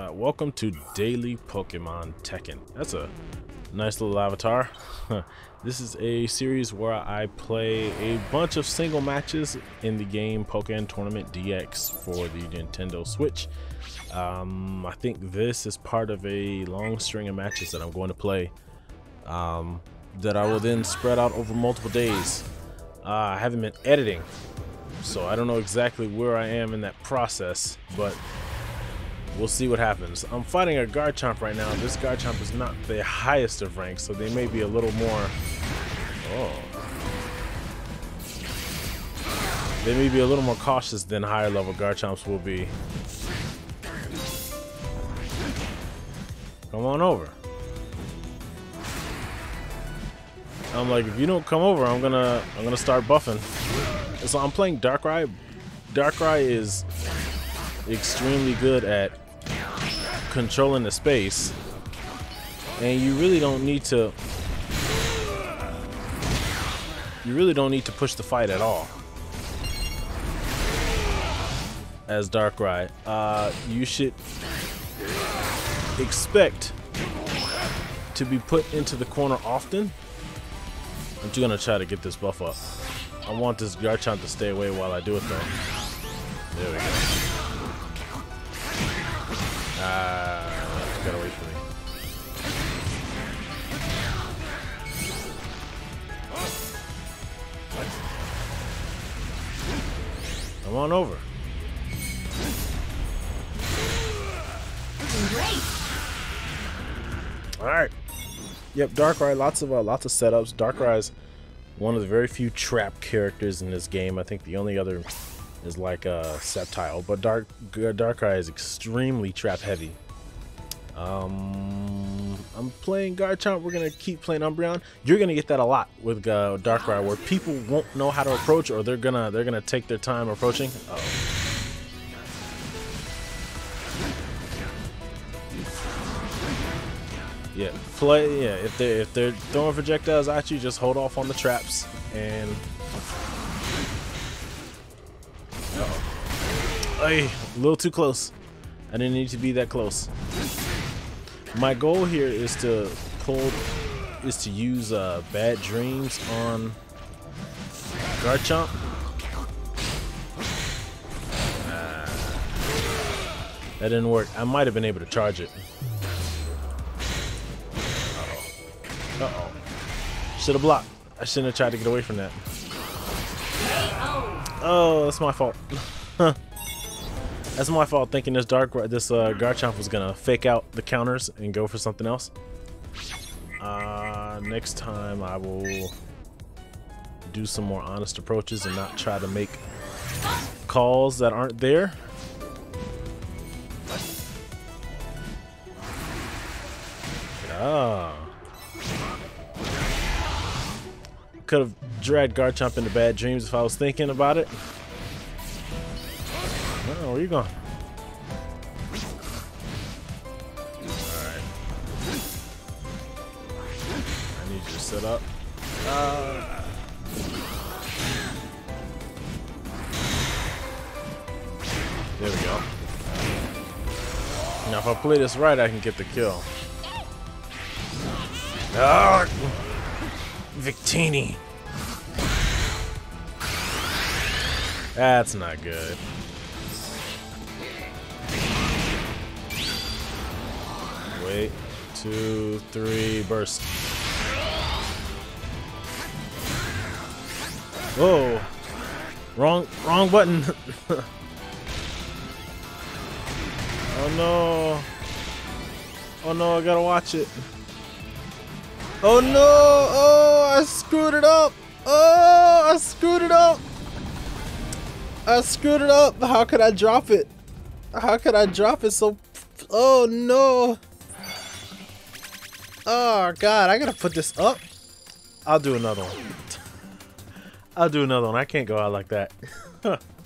Uh, welcome to Daily Pokemon Tekken. That's a nice little avatar. this is a series where I play a bunch of single matches in the game Pokkén Tournament DX for the Nintendo Switch. Um, I think this is part of a long string of matches that I'm going to play um, that I will then spread out over multiple days. Uh, I haven't been editing, so I don't know exactly where I am in that process, but we'll see what happens. I'm fighting a Garchomp right now. This Garchomp is not the highest of ranks, so they may be a little more... Oh. They may be a little more cautious than higher level Garchomps will be. Come on over. I'm like, if you don't come over, I'm gonna I'm gonna start buffing. So I'm playing Darkrai. Darkrai is extremely good at controlling the space, and you really don't need to. You really don't need to push the fight at all. As Darkrai, uh, you should expect to be put into the corner often. I'm just gonna try to get this buff up. I want this Garchomp to stay away while I do it though. There we go. Ah, gotta wait for me. Come on over. All right. Yep, Darkrai. Lots of uh, lots of setups. Darkrai's one of the very few trap characters in this game. I think the only other is like a Sceptile, but Dark Darkrai is extremely trap heavy. Um, I'm playing Garchomp. We're gonna keep playing Umbreon. You're gonna get that a lot with uh, Darkrai, where people won't know how to approach, or they're gonna they're gonna take their time approaching. Uh -oh. Yeah, play. Yeah, if they if they're throwing projectiles at you, just hold off on the traps and. Hey, a little too close. I didn't need to be that close. My goal here is to pull, is to use uh, bad dreams on Garchomp. Uh, that didn't work. I might have been able to charge it. Uh-oh. Should have blocked. I shouldn't have tried to get away from that. Oh, that's my fault. that's my fault thinking this dark this uh, Garchomp was gonna fake out the counters and go for something else. Uh, next time I will do some more honest approaches and not try to make calls that aren't there. Ah. could have dragged Garchomp into bad dreams if I was thinking about it. Oh, where you going? Alright. I need you to set up. Uh, there we go. Now if I play this right, I can get the kill. Ah! Victini. That's not good. Wait, two, three, burst. Whoa! Wrong, wrong button. oh no! Oh no! I gotta watch it. Oh no! Oh, I screwed it up! Oh, I screwed it up! How could I drop it? How could I drop it so... Oh no! Oh god, I gotta put this up. I'll do another one. I'll do another one. I can't go out like that.